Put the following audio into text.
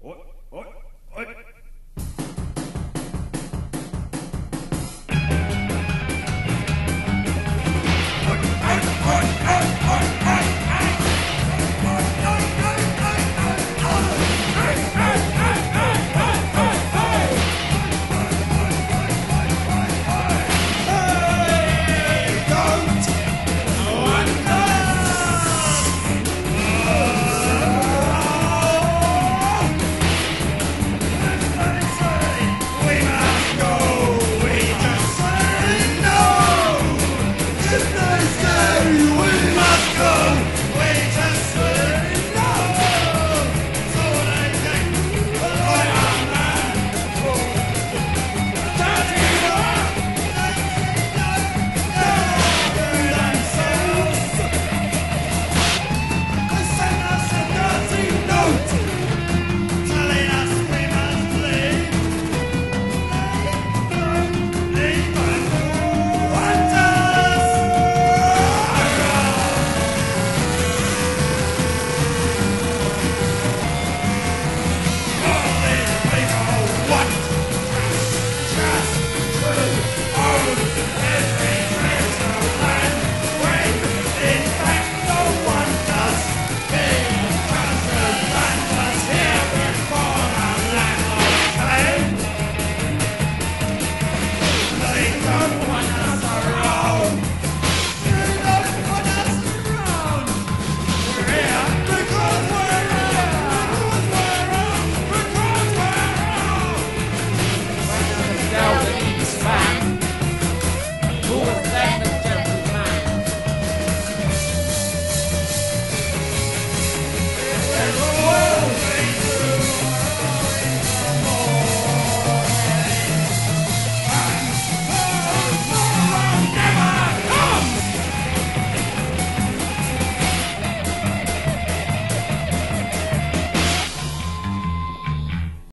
What? If they say we must go